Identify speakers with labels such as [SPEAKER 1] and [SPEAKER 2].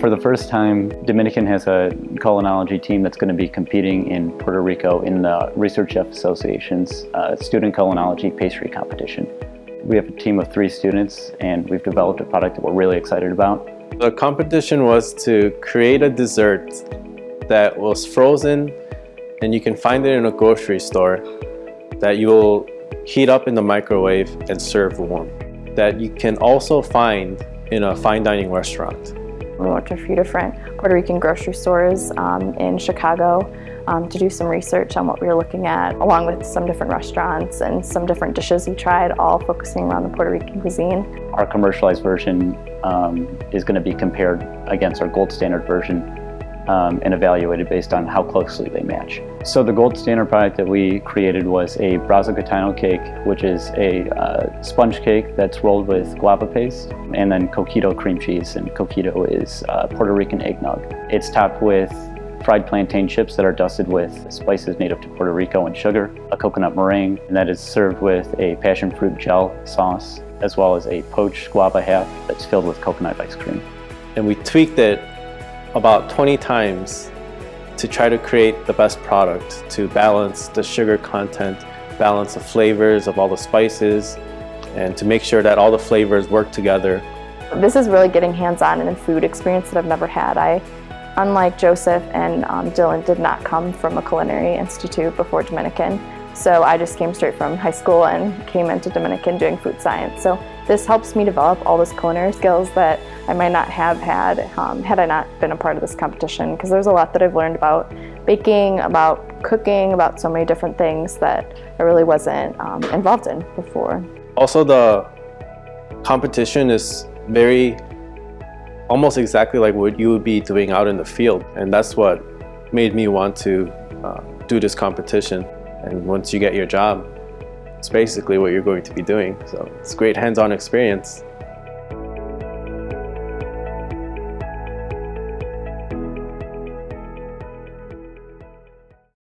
[SPEAKER 1] For the first time, Dominican has a culinology team that's going to be competing in Puerto Rico in the Research Chef Association's uh, Student Culinology Pastry Competition. We have a team of three students and we've developed a product that we're really excited about.
[SPEAKER 2] The competition was to create a dessert that was frozen and you can find it in a grocery store that you will heat up in the microwave and serve warm. That you can also find in a fine dining restaurant.
[SPEAKER 3] We went to a few different Puerto Rican grocery stores um, in Chicago um, to do some research on what we were looking at, along with some different restaurants and some different dishes we tried, all focusing around the Puerto Rican cuisine.
[SPEAKER 1] Our commercialized version um, is going to be compared against our gold standard version um, and evaluated based on how closely they match. So the gold standard product that we created was a Brazo Gitano cake, which is a uh, sponge cake that's rolled with guava paste, and then coquito cream cheese, and coquito is uh, Puerto Rican eggnog. It's topped with fried plantain chips that are dusted with spices native to Puerto Rico and sugar, a coconut meringue, and that is served with a passion fruit gel sauce, as well as a poached guava half that's filled with coconut ice cream.
[SPEAKER 2] And we tweaked it about 20 times to try to create the best product, to balance the sugar content, balance the flavors of all the spices, and to make sure that all the flavors work together.
[SPEAKER 3] This is really getting hands-on in a food experience that I've never had. I, unlike Joseph and um, Dylan, did not come from a culinary institute before Dominican. So I just came straight from high school and came into Dominican doing food science. So this helps me develop all those culinary skills that I might not have had um, had I not been a part of this competition because there's a lot that I've learned about baking, about cooking, about so many different things that I really wasn't um, involved in before.
[SPEAKER 2] Also the competition is very almost exactly like what you would be doing out in the field and that's what made me want to uh, do this competition. And once you get your job, it's basically what you're going to be doing. So it's great hands-on experience.